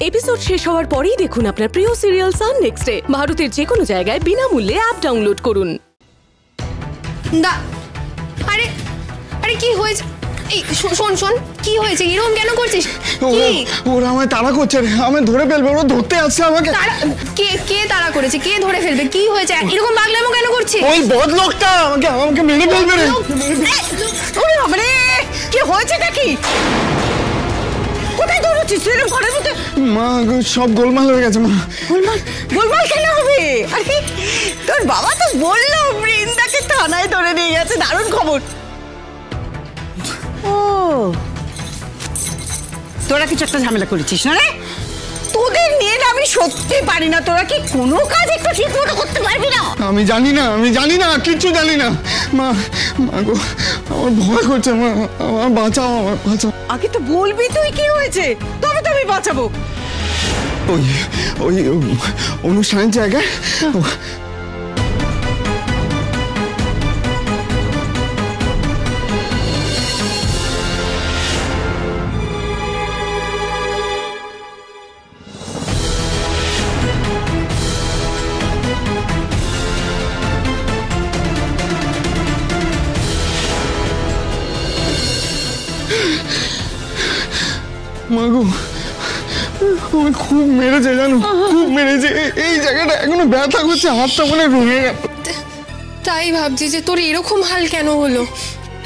Episode শেষ হওয়ার পরেই দেখুন আপনার প্রিয় সিরিয়াল সান নেক্সটে ভারতের যে কোনো জায়গায় বিনামূল্যে অ্যাপ ডাউনলোড করুন। দা আরে আরে কি হয়েছে? এই শোন শোন কি হয়েছে? এরকম কেন করছিস? ওরা কি? ওরা আমায় তাড়া করছে রে। আমায় ধরে ফেলবে ওরা ধরতে আসছে আমাকে। তারা কে কে তারা করেছে? কে ধরে ফেলবে? কি হয়েছে? এরকম বাগলামো কেন করছিস? ওই বদ লোকটা আমাকে আমাকে মেরে ফেলবে রে। ওরে বাবারে কি হয়েছে নাকি কোথায় দৌড়চ্ছিস? এরকম মা সব গোলমাল হয়ে গেছে মা। গোলমাল? গোলমাল কেন হবে? আরে তোর বাবা তো বলল বৃন্দাকে থানায় ধরে নিয়ে গেছে দারুণ খবর। ও। তোরা কিছু একটা ঝামেলা করেছিস না রে? তোদের নিয়ে না আমি সত্যি পারি না তোরা কি কোনো কাজ একটু ঠিক মতো করতে পারবি না? আমি জানি না আমি জানি না কিচ্ছু জানি না। মা মা গো আমার ভয় করছে মা আমার বাঁচাও আমার বাঁচাও। আগে তো বলবি তুই কি হয়েছে তবে তো আমি বাঁচাবো। ওই ওই অনুষ্ঠানের জায়গায় মাগো আমি খুব মেরেছে জানো? খুব মেরেছে। এ- এই জায়গাটা এখনও ব্যথা করছে হাতটা মনে হয় ভেঙে গেল তাই ভাবছি যে তোর এরকম হাল কেন হলো?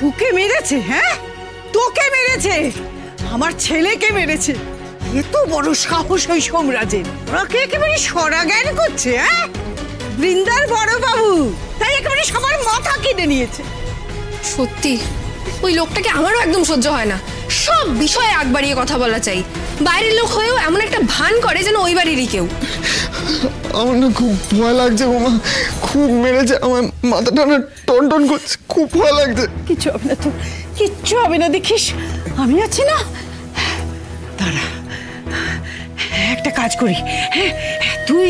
তোকে মেরেছে হ্যাঁ? তোকে মেরেছে। আমার ছেলেকে মেরেছে। এত বড় সাহস ওই সোমরাজের ওরাকে একেবারে সরাজ্ঞান করছে হ্যাঁ? বৃন্দার বড় বাবু। তাই একেবারে সবার মাথা কিনে নিয়েছে। সত্যি? ওই লোকটাকে আমারও একদম সহ্য হয় না। সব বিষয়ে আগ বাড়িয়ে কথা বলা চাই। বাইরের লোক হয়েও এমন একটা ভান করে যেন ওই বাড়িরই কেউ। আমার না খুব ভয় লাগছে মামা। খুব মেরেছে আমার মাথাটা না টন টন করছে। খুব ভয় লাগছে। কিচ্ছু হবে না তো কিচ্ছু হবে না দেখিস। আমি আছি না। দাঁড়া। একটা কাজ করি। হ্যাঁ তুই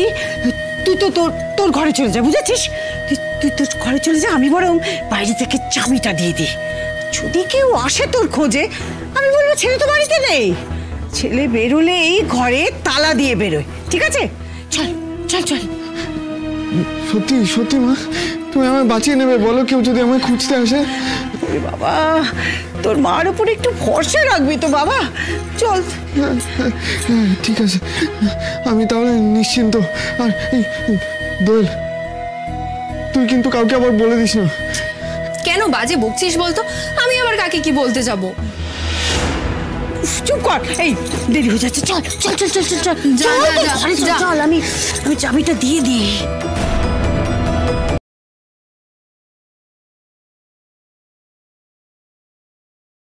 তুই তো তোর তোর ঘরে চলে যা বুঝেছিস? তুই তুই তোর ঘরে চলে যা আমি বরং বাইরে থেকে চাবিটা দিয়ে দিই। যদি কেউ আসে তোর খোঁজে আমি বলব ছেলে তো বাড়িতে নেই। ছেলে বেরোলে এই ঘরে তালা দিয়ে বেরোয়। ঠিক আছে? চল চল চল। সত্যি সত্যি মা তুমি আমায় বাঁচিয়ে নেবে বলো কেউ যদি আমায় খুঁজতে আসে। বাবা তোর মার উপর একটু ভরসা রাখবি তো বাবা। চল। ঠিক আছে আমি তাহলে নিশ্চিন্ত। আর দোয়েল তুই কিন্তু কাউকে আবার বলে দিস না। কেন বাজে বকছিস বলতো? আমি আবার কাকে কি বলতে যাব? চুপ কর। এই দেরি হয়ে যাচ্ছে চল চল চল চল চল। চল আমি আমি চাবিটা দিয়ে দিই।